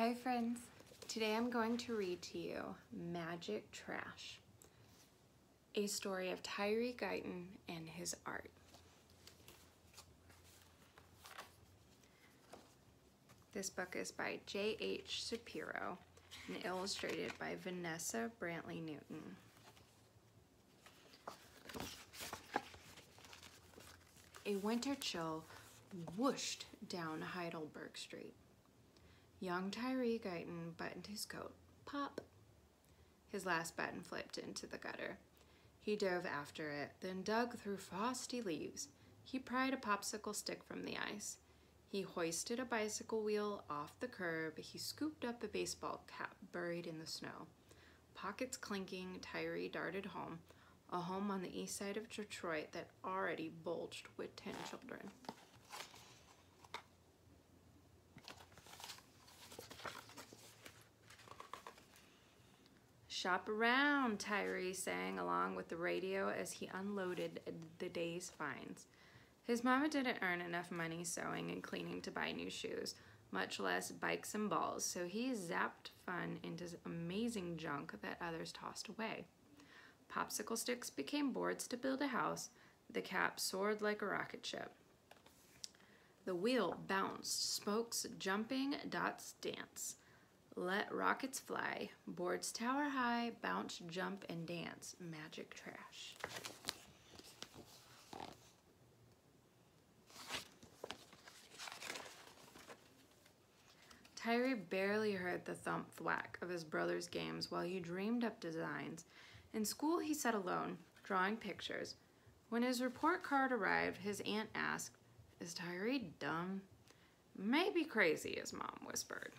Hi friends, today I'm going to read to you Magic Trash, a story of Tyree Guyton and his art. This book is by J.H. Shapiro and illustrated by Vanessa Brantley Newton. A winter chill whooshed down Heidelberg Street. Young Tyree Guyton buttoned his coat. Pop! His last button flipped into the gutter. He dove after it, then dug through frosty leaves. He pried a popsicle stick from the ice. He hoisted a bicycle wheel off the curb. He scooped up a baseball cap buried in the snow. Pockets clinking, Tyree darted home, a home on the east side of Detroit that already bulged with ten children. Shop around, Tyree sang along with the radio as he unloaded the day's finds. His mama didn't earn enough money sewing and cleaning to buy new shoes, much less bikes and balls, so he zapped fun into amazing junk that others tossed away. Popsicle sticks became boards to build a house. The cap soared like a rocket ship. The wheel bounced, spokes jumping, dots dance. Let rockets fly, boards tower high, bounce, jump, and dance. Magic trash. Tyree barely heard the thump thwack of his brother's games while he dreamed up designs. In school, he sat alone, drawing pictures. When his report card arrived, his aunt asked, Is Tyree dumb? Maybe crazy, his mom whispered.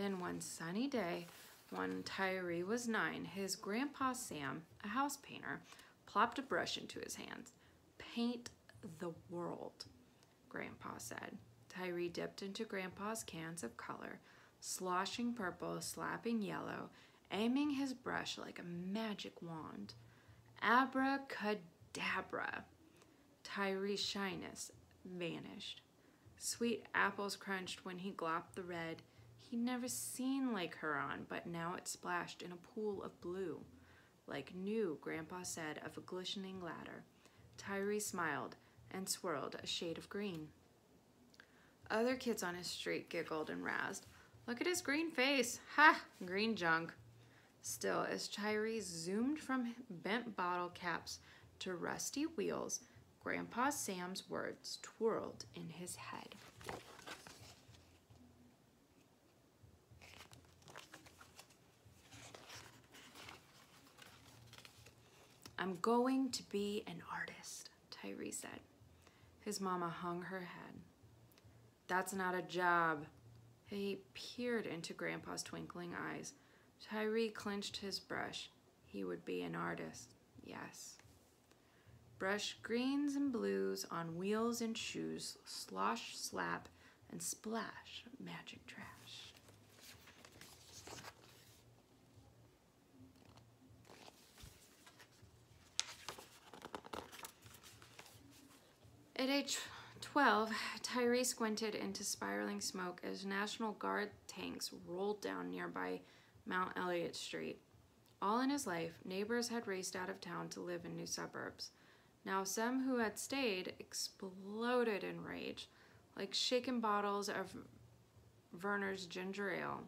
Then one sunny day, when Tyree was nine, his grandpa Sam, a house painter, plopped a brush into his hands. Paint the world, Grandpa said. Tyree dipped into Grandpa's cans of color, sloshing purple, slapping yellow, aiming his brush like a magic wand. Abracadabra! Tyree's shyness vanished. Sweet apples crunched when he glopped the red. He'd never seen Lake Huron, but now it splashed in a pool of blue, like new, Grandpa said, of a glistening ladder. Tyree smiled and swirled a shade of green. Other kids on his street giggled and razzed. Look at his green face. Ha! Green junk. Still, as Tyree zoomed from bent bottle caps to rusty wheels, Grandpa Sam's words twirled in his head. I'm going to be an artist, Tyree said. His mama hung her head. That's not a job. He peered into Grandpa's twinkling eyes. Tyree clenched his brush. He would be an artist, yes. Brush greens and blues on wheels and shoes, slosh, slap, and splash magic trash. At age 12, Tyree squinted into spiraling smoke as National Guard tanks rolled down nearby Mount Elliott Street. All in his life, neighbors had raced out of town to live in new suburbs. Now some who had stayed exploded in rage, like shaken bottles of Vernors ginger ale.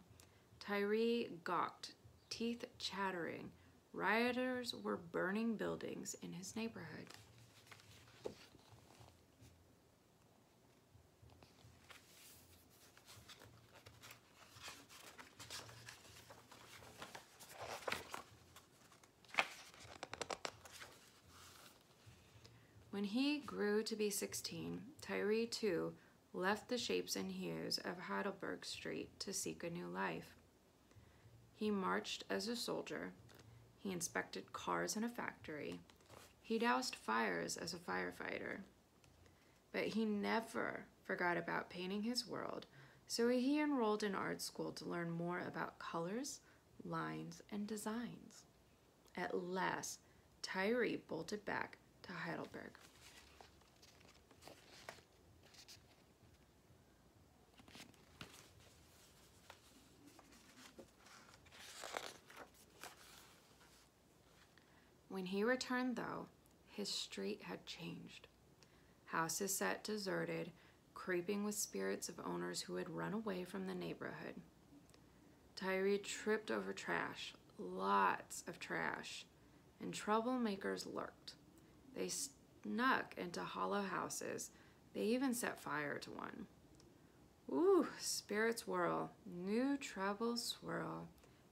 Tyree gawked, teeth chattering. Rioters were burning buildings in his neighborhood. When he grew to be 16, Tyree too left the shapes and hues of Heidelberg Street to seek a new life. He marched as a soldier. He inspected cars in a factory. He doused fires as a firefighter. But he never forgot about painting his world, so he enrolled in art school to learn more about colors, lines, and designs. At last, Tyree bolted back to Heidelberg. When he returned, though, his street had changed. Houses sat deserted, creeping with spirits of owners who had run away from the neighborhood. Tyree tripped over trash, lots of trash, and troublemakers lurked. They snuck into hollow houses. They even set fire to one. Ooh, spirits whirl, new troubles swirl,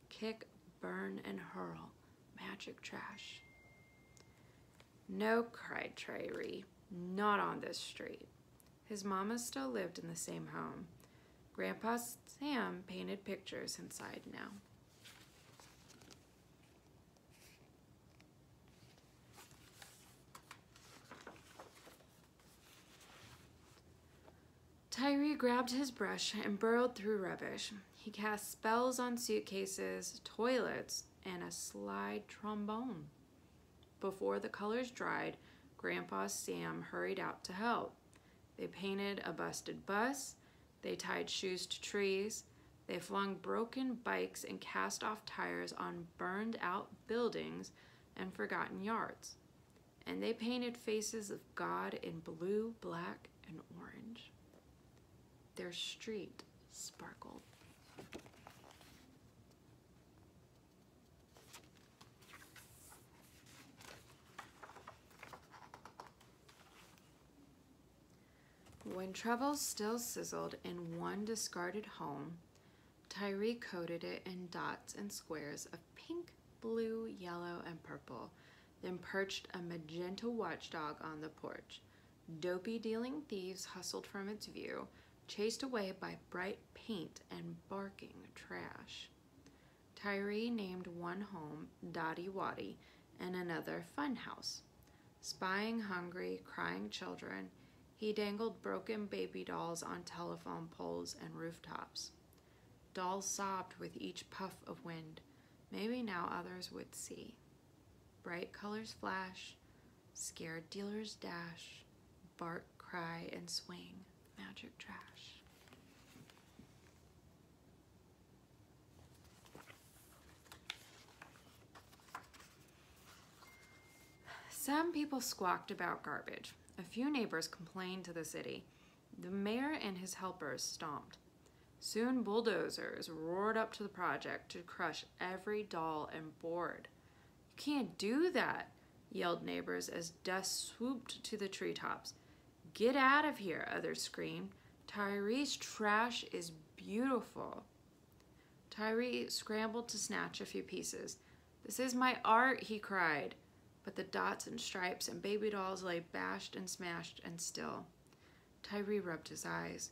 kick, burn, and hurl, magic trash. No, cried Tyree, not on this street. His mama still lived in the same home. Grandpa Sam painted pictures inside now. Tyree grabbed his brush and burrowed through rubbish. He cast spells on suitcases, toilets, and a slide trombone. Before the colors dried, Grandpa Sam hurried out to help. They painted a busted bus, they tied shoes to trees, they flung broken bikes and cast off tires on burned out buildings and forgotten yards. And they painted faces of God in blue, black, and orange. Their street sparkled. When trouble still sizzled in one discarded home, Tyree coated it in dots and squares of pink, blue, yellow, and purple, then perched a magenta watchdog on the porch. Dopey dealing thieves hustled from its view, chased away by bright paint and barking trash. Tyree named one home Dotty Wotty and another Fun House. Spying hungry, crying children, he dangled broken baby dolls on telephone poles and rooftops. Dolls sobbed with each puff of wind. Maybe now others would see. Bright colors flash, scared dealers dash, bark, cry, and swing. Magic trash. Some people squawked about garbage. A few neighbors complained to the city. The mayor and his helpers stomped. Soon bulldozers roared up to the project to crush every doll and board. You can't do that, yelled neighbors as dust swooped to the treetops. Get out of here, others screamed. Tyree's trash is beautiful. Tyree scrambled to snatch a few pieces. This is my art, he cried but the dots and stripes and baby dolls lay bashed and smashed and still. Tyree rubbed his eyes.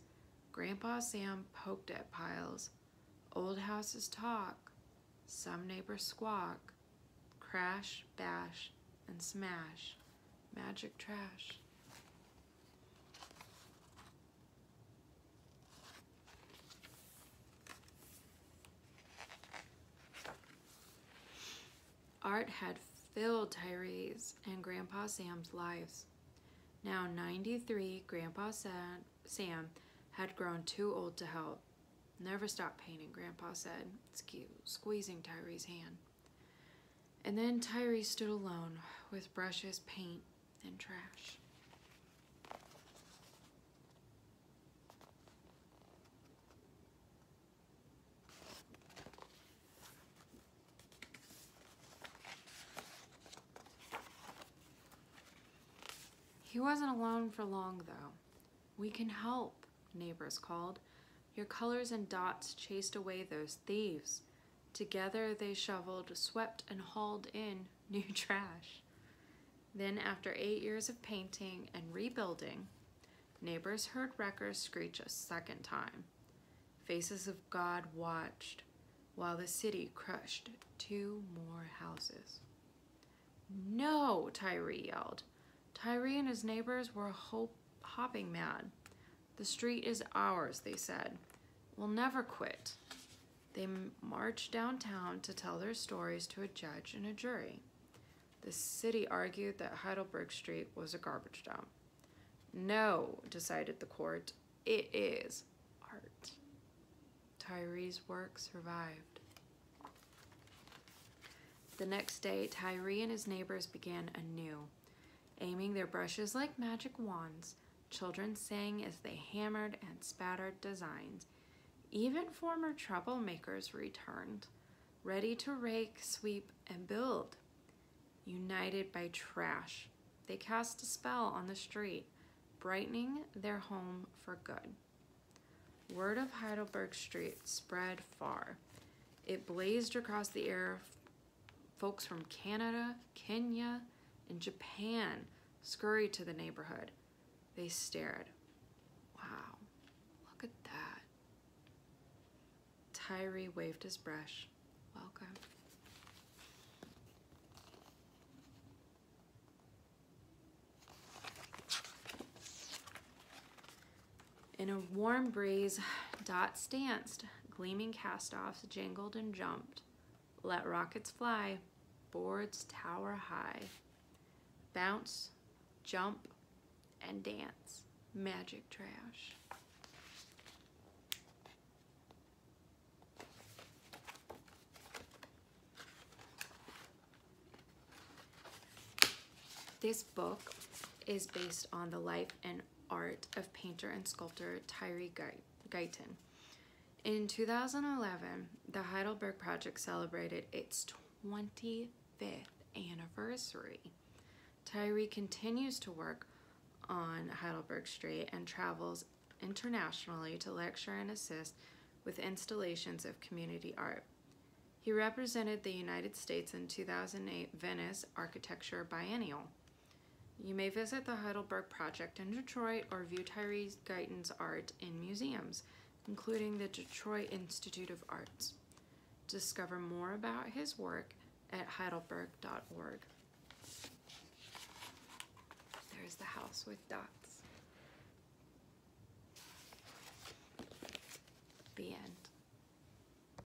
Grandpa Sam poked at piles. Old houses talk. Some neighbors squawk. Crash, bash, and smash. Magic trash. Art had filled Tyree's and Grandpa Sam's lives. Now 93, Grandpa Sam had grown too old to help. Never stop painting, Grandpa said, squeezing Tyree's hand. And then Tyree stood alone with brushes, paint, and trash. He wasn't alone for long, though. We can help, neighbors called. Your colors and dots chased away those thieves. Together they shoveled, swept, and hauled in new trash. Then, after eight years of painting and rebuilding, neighbors heard wreckers screech a second time. Faces of God watched while the city crushed two more houses. No, Tyree yelled. Tyree and his neighbors were hopping mad. The street is ours, they said. We'll never quit. They marched downtown to tell their stories to a judge and a jury. The city argued that Heidelberg Street was a garbage dump. No, decided the court, it is art. Tyree's work survived. The next day, Tyree and his neighbors began anew. Aiming their brushes like magic wands, children sang as they hammered and spattered designs. Even former troublemakers returned, ready to rake, sweep, and build. United by trash, they cast a spell on the street, brightening their home for good. Word of Heidelberg Street spread far. It blazed across the air. Folks from Canada, Kenya, and Japan scurried to the neighborhood. They stared. Wow, look at that. Tyree waved his brush. Welcome. In a warm breeze, dots danced, gleaming cast offs jingled and jumped. Let rockets fly, boards tower high. Bounce, jump, and dance. Magic trash. This book is based on the life and art of painter and sculptor Tyree Guyton. In 2011, the Heidelberg Project celebrated its 25th anniversary. Tyree continues to work on Heidelberg Street and travels internationally to lecture and assist with installations of community art. He represented the United States in 2008 Venice Architecture Biennial. You may visit the Heidelberg Project in Detroit or view Tyree Guyton's art in museums, including the Detroit Institute of Arts. Discover more about his work at heidelberg.org. the house with dots. The end.